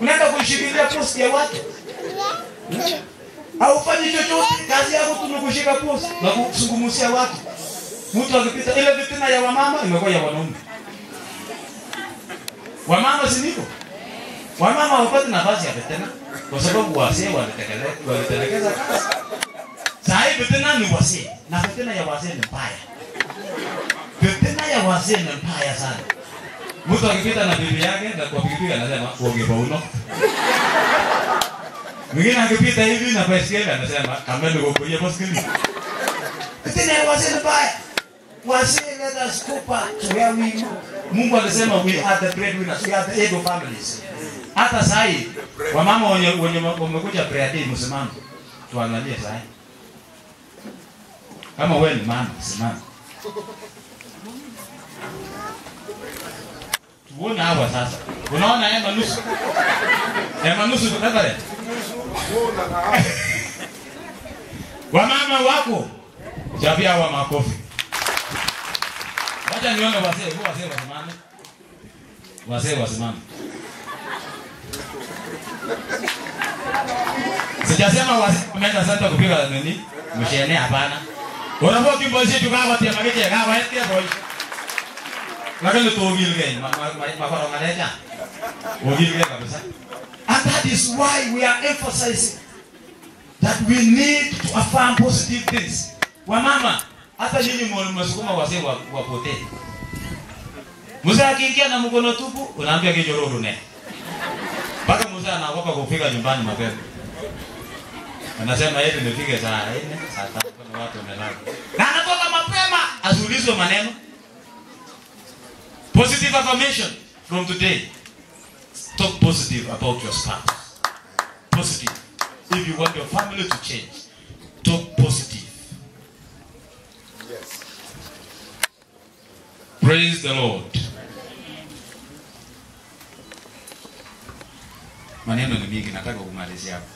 unaenda kushikilia posti ya watu? Haufanyi chochote kazi yako tu ni kushika posti na kuzungumzia watu. Mtu akipita ile vitina ya wamama imekuwa ya wanaume. Wamama si niko wamama hawapati nafasi ya vitina kwa sababu wazee walitelekeza kazi. Saa hii vitina ni wazee, na vitina ya wazee ni mbaya. Vitina ya wazee ni mbaya sana mtu akipita na bibi yake na kwa bibi anasema uonge Paulo. mwingine akipita hivi na baiskeli anasema kamendo kwa kwenye baiskeli Tena ya wasee ni mbaya. Wasee let us go back to where Mungu alisema we are the breadwinners. We are the ego families. Hata hii wamama wenye wenye wamekuja prayer day msimamo. tuangalie saa kama wewe ni mama simama tuone hapa sasa. Unaona Emma nusu Emma nusu reverend wamama wako chapia wa makofi. Wacha nione wazee wazee wasimame. Wazee wasimame. Sijasema wazee wameenda sasa kupiga nini? Mshene hapana. Unapo kimbozi tukawa tia mageti kama gawa eti boy lakini tu ogilge makoro ngalecha ogilge kabisa. And that is why we are emphasizing that we need to affirm positive things. Wamama hata nyinyi mmesukuma wazee wapotee mzee akiingia na mkono tupu unaambia kijororo ne mpaka mzee anaogopa kufika nyumbani mapema. Anasema yeye nifike saa nne saa tatu kuna watu wamelala. Na anatoka mapema asiulizwe maneno positive affirmation from today. Talk positive about your spouse. Positive. If you want your family to change talk positive. Yes. praise the lord. Maneno ni mingi nataka kumalizia hapo.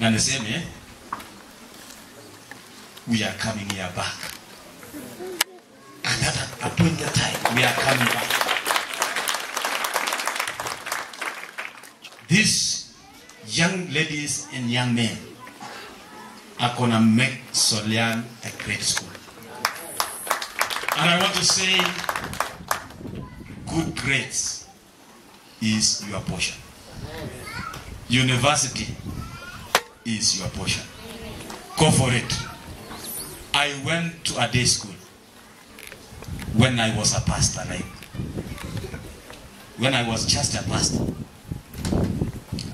Na niseme we are coming here back a appointed time we are coming back these young ladies and young men are gonna make Solian a great school and I want to say good grades is your portion university is your portion. Go for it. I went to a day school when I was a pastor, like when I was just a pastor.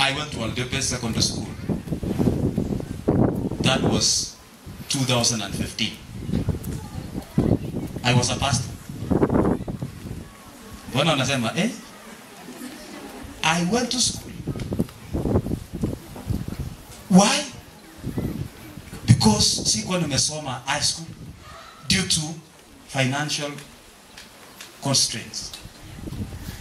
I went to Aldepe Secondary School. That was 2015. I was a pastor. Mbona wanasema eh? I went to school. Why? Because sikuwa nimesoma high school due to financial constraints.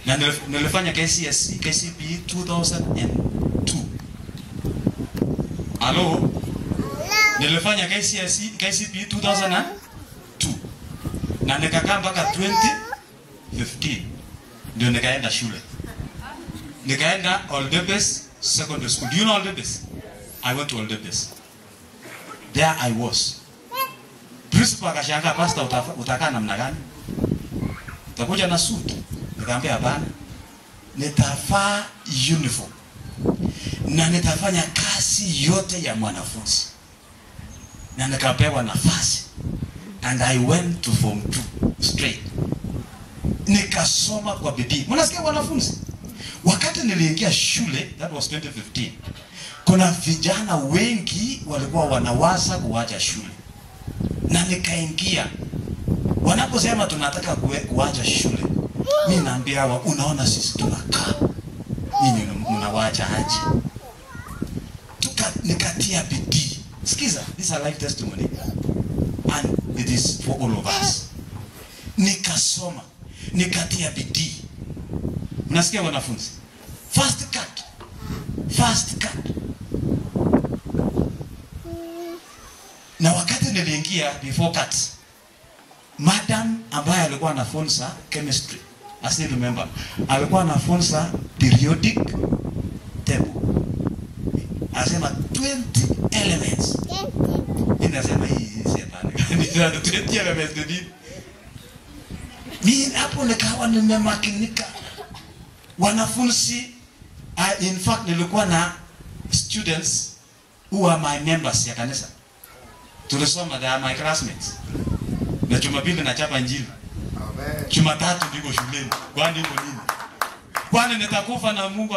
Na nilifanya KCSE, KCPE 2002. alo Nilifanya KCSE, KCPE 2002. Na nikakaa mpaka 2015 ndio nikaenda shule. Nikaenda Oldebes Secondary School. Do you know Oldebes? I went to Oldebes. There I was. Principal akashangaa, pastor utakaa namna gani? Utakuja na suti. Nikamwambia hapana. Nitavaa uniform. Na nitafanya kazi yote ya mwanafunzi. Na nikapewa nafasi. And I went to form 2 straight. Nikasoma kwa bidii. Mnasikia wanafunzi? Wakati niliingia shule, that was 2015 kuna vijana wengi walikuwa wanawaza kuacha shule na nikaingia wanaposema tunataka kuacha shule mi naambia hawa unaona sisi tunakaa ninyi mnawacha aje? Nikatia bidii. Sikiza this is a life testimony. And it is for all of us. Nikasoma nikatia bidii. Mnasikia wanafunzi? First cut first cut. Na wakati niliingia before cuts madam ambaye alikuwa anafunza chemistry I still remember. Alikuwa anafunza periodic table. asema 20 elements. Mimi nasema hii shetani. Ni 20 elements ni nini? Mimi hapo nikawa nimemakinika. Wanafunzi uh, in fact nilikuwa na students who are my members ya kanisa. Tulisoma they are my classmates. Na Jumapili nachapa injili. Jumatatu niko shuleni. Kwani niko nini? Kwani nitakufa na Mungu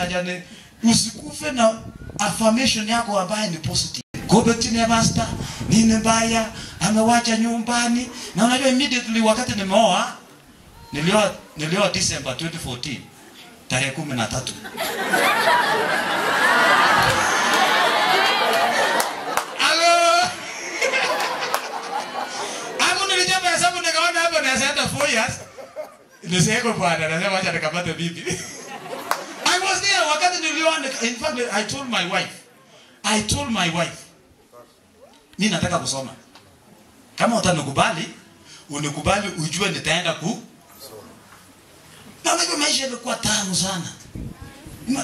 ajane usikufe na affirmation yako ambayo ni positive. Kobe back basta. Nini mbaya? Amewacha nyumbani. Na unajua immediately wakati nimeoa nilioa nilioa December 2014 tarehe 13. Hello. Hapo nilichapa hesabu 4 years. Niseko bwana, nasema acha nikapate bibi. I was there wakati nilioa nika- in fact I told my wife. I told my wife. Mimi nataka kusoma. Kama utanikubali, unikubali ujue nitaenda ku na unajua maisha yamekuwa tamu sana.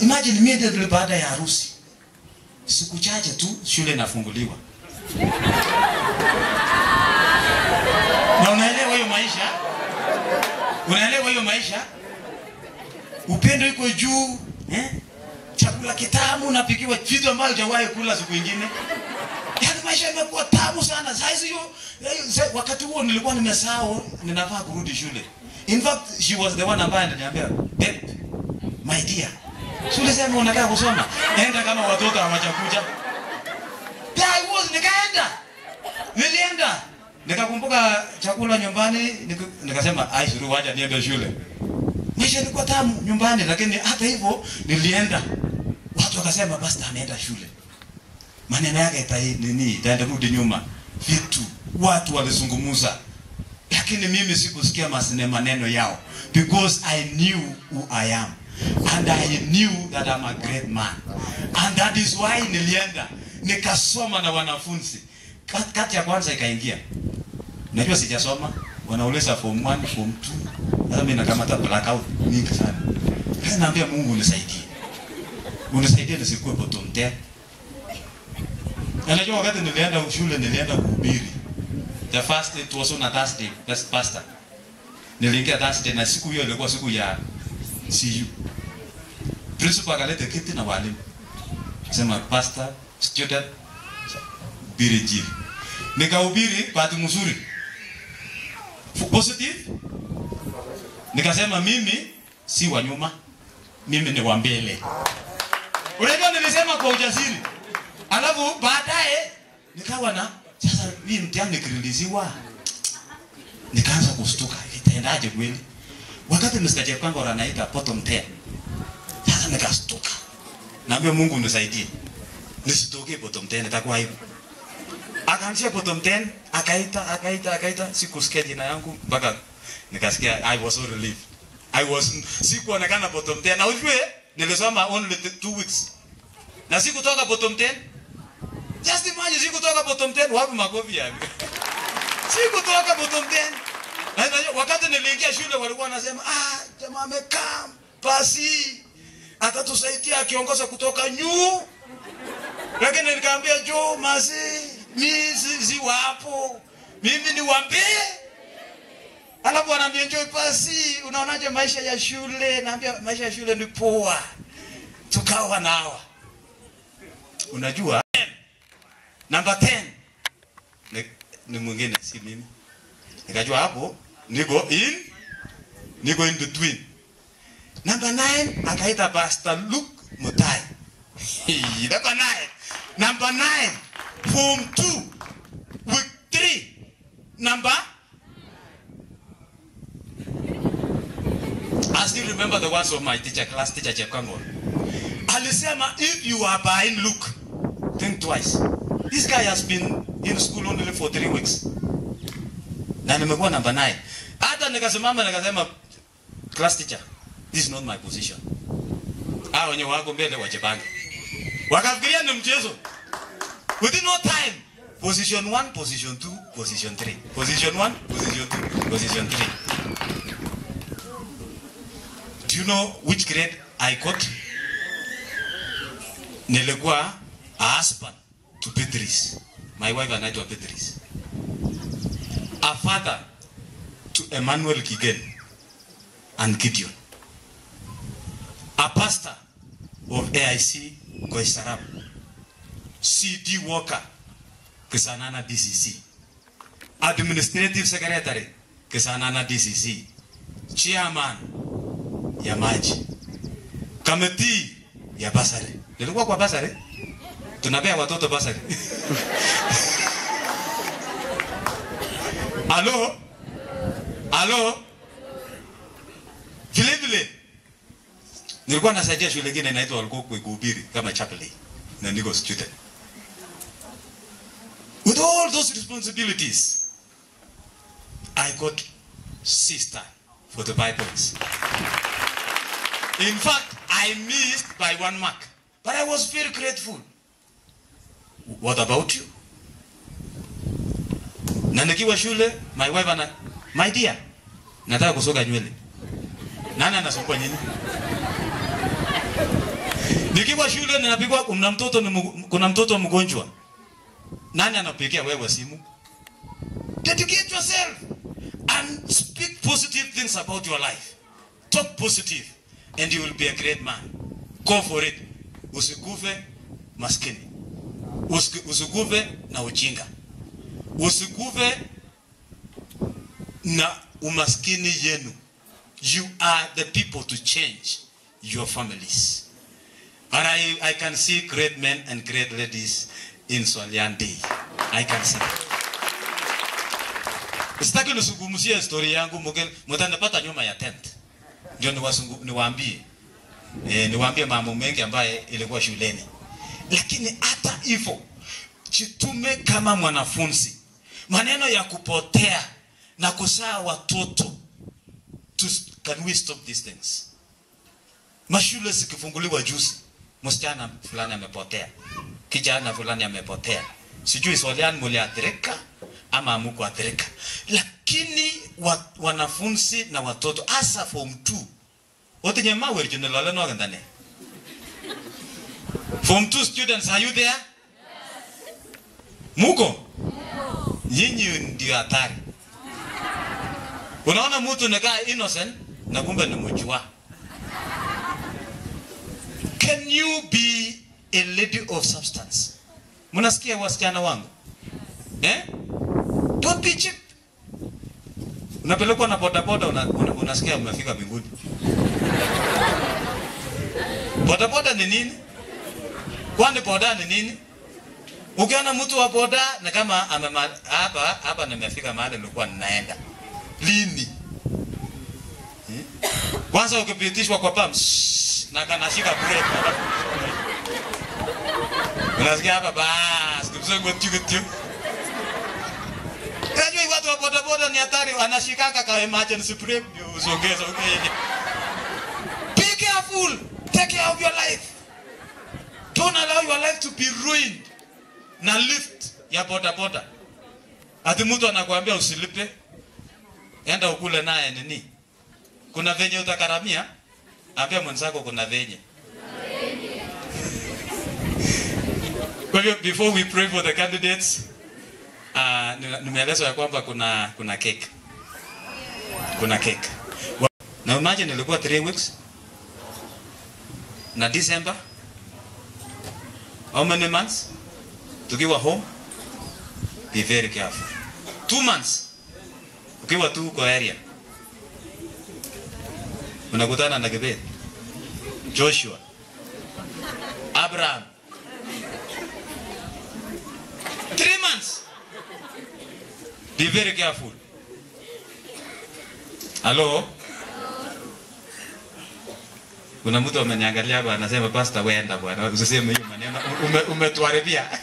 Imagine Imagine ndio baada ya harusi. Siku chache tu shule inafunguliwa. Na unaelewa maisha? Unaelewa hiyo maisha? Upendo iko juu, eh? Chakula kitamu unapikiwa vitu ambavyo hujawahi kula siku nyingine. Yaani maisha yamekuwa tamu sana. Sasa hiyo hiyo- wakati huo nilikuwa nimesahau ninafaa kurudi shule. In fact, she was the one ambaye ananiambia, "Babe, my dear, shule sema unataka kusoma. Enda kama watoto hawajakuja." Yeah, I was nikaenda. Nilienda. Nikakumbuka chakula nyumbani, nikasema, "Ai, suru waja niende shule." Nisha ilikuwa tamu nyumbani, lakini hata hivyo nilienda. Watu wakasema basi ameenda shule. Maneno yake ita nini itaenda rudi nyuma. Vitu watu walizungumza. Lakini mimi sikusikia masine maneno yao because I knew who I am and I knew that I'm a great man. And that is why nilienda nikasoma na wanafunzi. Kat- Kati ya kwanza ikaingia. Najua sijasoma, wanauliza form 1, form 2. Sasa mimi nakamata blackout nyingi sana. Sasa naambia Mungu unisaidie. Unisaidie nisikuwe bottom 10. Na najua wakati nilienda shule nilienda kuhubiri. The first it was on a Thursday, best pastor. Niliingia Thursday na siku hiyo ilikuwa siku ya CU. Principal akaleta kiti na walimu. Sema pastor, student, hubiri injili. Nikahubiri bahati mzuri. Positive. Nikasema mimi si wa nyuma. Mimi ni wa mbele. Unajua nilisema kwa ujasiri. Alafu baadaye nikawa na sasa mimi mtihani nikiriliziwa nikaanza kustuka itaendaje kweli? Wakati Mr. Jekwango anaita bottom 10. Sasa nikastuka. Naambia Mungu nisaidie. Nisitoke bottom 10 itakuwa hivyo. Akaanzia bottom 10, akaita, akaita, akaita, sikusikia jina yangu mpaka nikasikia I was so relieved. I was sikuonekana bottom 10. Na ujue nilisoma only two weeks. Na sikutoka bottom 10. Just imagine sikutoka bottom 10 wapi makofi yani? Sikutoka bottom 10. Na wakati niliingia shule walikuwa wanasema ah jamaa amekaa basi atatusaidia akiongoza kutoka nyuu. Lakini nikaambia jo masi si wapo. Mimi ni wambe. Alafu anaambia njoo basi unaonaje maisha ya shule? Naambia maisha ya shule ni poa. Tukawa nawa. Unajua Number 10 ni, ni mwingine si mimi. Nikajua hapo niko in niko in between. Number 9 akaita Pastor Luke Mutai. Number 9. Number 9 form 2 week 3 number I still remember the words of my teacher, class teacher Chepkango. Alisema if you are buying Luke, think twice. This guy has been in school only for three weeks. Na nimekuwa namba 9. Hata nikasimama nikasema class teacher, this is not my position. Hao wenye wako mbele wajipange. Wakafikiria ni mchezo. Within no time, position 1, position 2, position 3. Position 1, position 2, position 3. Do you know which grade I got? Nilikuwa a husband to Beatrice. My wife anaitwa Beatrice. A father to Emmanuel Kigen and Gideon. A pastor of AIC Koisaram. CD Walker Kisanana DCC. Administrative Secretary Kisanana DCC. Chairman ya maji. Kamati ya basari. Nilikuwa kwa basari. Tunapea watoto basari. alo alo, Vile vile nilikuwa nasaidia shule nyingine inaitwa Walkokwe kuhubiri kama chaplain na niko student. With all those responsibilities, I got sister for the Bibles. In fact, I missed by one mark, but I was very grateful. What about you? Na nikiwa shule, my wife ana, my dear, nataka kusoga nywele. Nani nasokwa nini? Nikiwa shule ninapigwa, kuna mtoto kuna mtoto mgonjwa. Nani anapigia wewe simu? Dedicate yourself and speak positive things about your life. Talk positive and you will be a great man. Go for it. Usikufe maskini. Usikufe na ujinga. Usikufe na umaskini yenu. You are the people to change your families. And I, I can see great men and great ladies in Swaliandi. I can see. Sitaki nisungumzie story yangu mtanipata nyuma ya tent. Ndio niwaambie. Eh, niwaambie mambo mengi ambaye ilikuwa shuleni. Lakini hata hivyo jitume kama mwanafunzi. Maneno ya kupotea na kusaa watoto. To, can we stop these things? Mashule zikifunguliwa juzi, msichana fulani amepotea, kijana fulani amepotea. Sijui swaliani muliathirika ama hamukuathirika, lakini wa, wanafunzi na watoto hasa form 2 otinye mawerjo nilole nokendane form 2 students are you there? Yes. muko? Nyinyi ndio hatari. Unaona mtu nikaa innocent na kumbe ni mjua. Can you be a lady of substance. Mnasikia wasichana wangu? Eh? don't be cheap. Unapelekwa na bodaboda una, una, unasikia umefika mbinguni. Bodaboda ni nini? Kwani boda ni nini? Ukiona mtu wa boda na kama hapa hapa nimefika mahali nilikuwa ninaenda. Lini? Hmm? kwanza ukipitishwa kwa pam na kanashika breki alafu unasikia hapa bas kimsongo tio tio Unajua watu wa boda boda ni hatari anashikaka ka emergency brake ndio usogeza okay be careful take care of your life. Don't allow your life to be ruined. Na lift ya boda boda ati mtu anakuambia usilipe. Enda ukule naye nini? Kuna venye utakaramia ambia mwenzako kuna venye kwa hivyo before we pray for the candidates uh, nimeelezwa ya kwamba kuna kuna cake. Kuna cake. Well, na imagine ilikuwa 3 weeks na December. How many months? Tukiwa home be very careful. Two months. Ukiwa tu kwa area unakutana na Gebet Joshua. Abraham three months be very careful Hello? Kuna mtu ameniangalia hapa anasema pastor weenda bwana usiseme hiyo maneno ume, umetuharibia.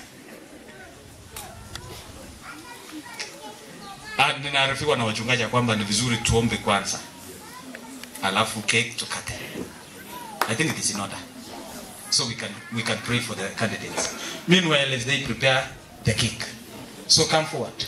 Ah, ninaarifiwa na wachungaji kwamba ni vizuri tuombe kwanza. Alafu cake tukate. I think it is in order. So we can we can pray for the candidates. Meanwhile, if they prepare the cake. So come forward.